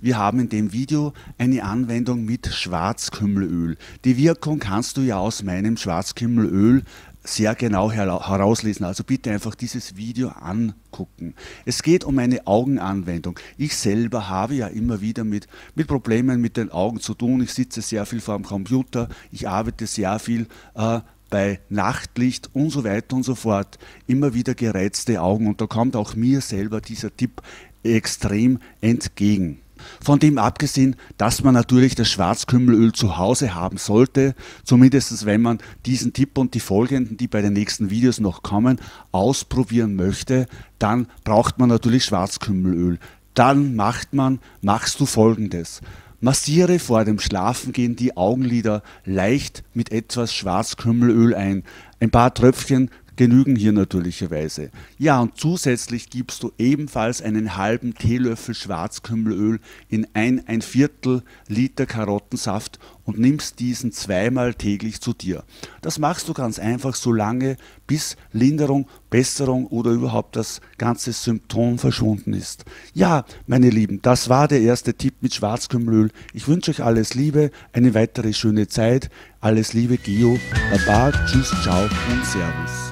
Wir haben in dem Video eine Anwendung mit Schwarzkümmelöl. Die Wirkung kannst du ja aus meinem Schwarzkümmelöl sehr genau herauslesen. Also bitte einfach dieses Video angucken. Es geht um eine Augenanwendung. Ich selber habe ja immer wieder mit, mit Problemen mit den Augen zu tun. Ich sitze sehr viel vor dem Computer. Ich arbeite sehr viel äh, bei Nachtlicht und so weiter und so fort. Immer wieder gereizte Augen. Und da kommt auch mir selber dieser Tipp extrem entgegen. Von dem abgesehen, dass man natürlich das Schwarzkümmelöl zu Hause haben sollte, zumindest wenn man diesen Tipp und die folgenden, die bei den nächsten Videos noch kommen, ausprobieren möchte, dann braucht man natürlich Schwarzkümmelöl. Dann macht man, machst du folgendes. Massiere vor dem Schlafengehen die Augenlider leicht mit etwas Schwarzkümmelöl ein. Ein paar Tröpfchen genügen hier natürlicherweise. Ja, und zusätzlich gibst du ebenfalls einen halben Teelöffel Schwarzkümmelöl in ein, ein Viertel Liter Karottensaft und nimmst diesen zweimal täglich zu dir. Das machst du ganz einfach so lange, bis Linderung, Besserung oder überhaupt das ganze Symptom verschwunden ist. Ja, meine Lieben, das war der erste Tipp mit Schwarzkümmelöl. Ich wünsche euch alles Liebe, eine weitere schöne Zeit. Alles Liebe, Geo. Baba, tschüss, ciao und servus.